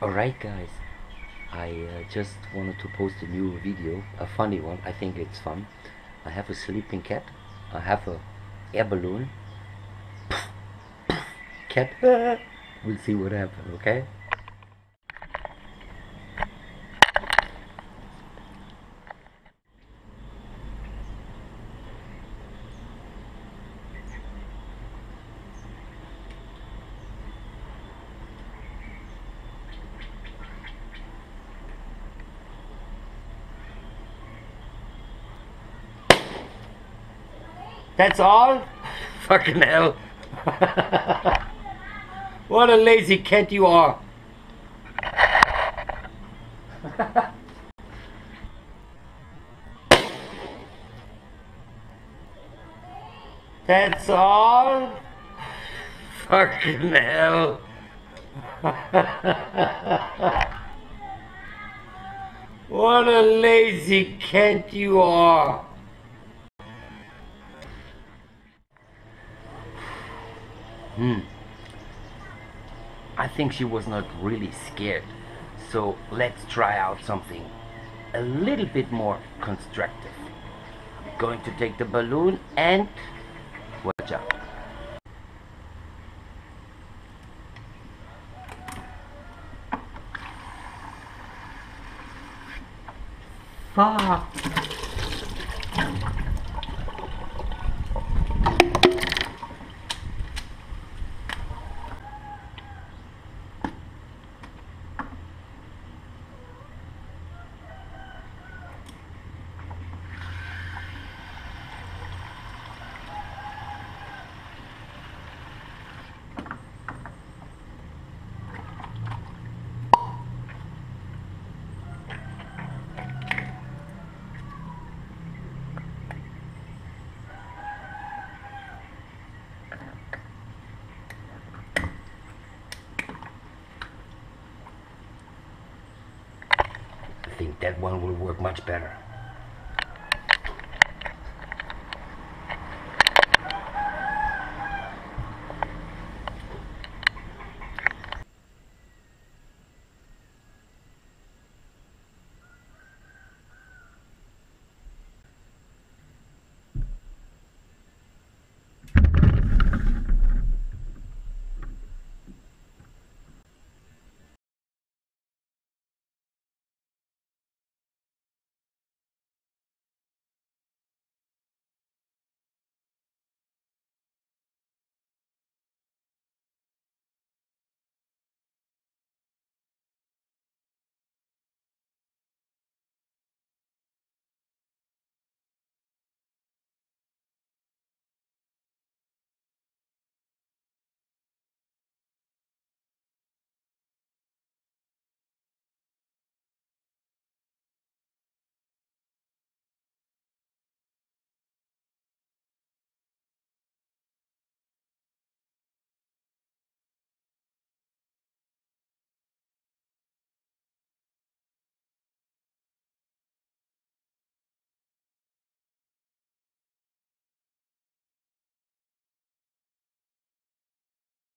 Alright guys, I uh, just wanted to post a new video, a funny one, I think it's fun. I have a sleeping cat, I have a air balloon, cat, we'll see what happens, okay? That's all? Fucking hell. what a lazy cat you are. That's all? Fucking hell. what a lazy cat you are. Hmm. I think she was not really scared. So let's try out something a little bit more constructive. I'm going to take the balloon and watch out. Fuck. Think that one will work much better.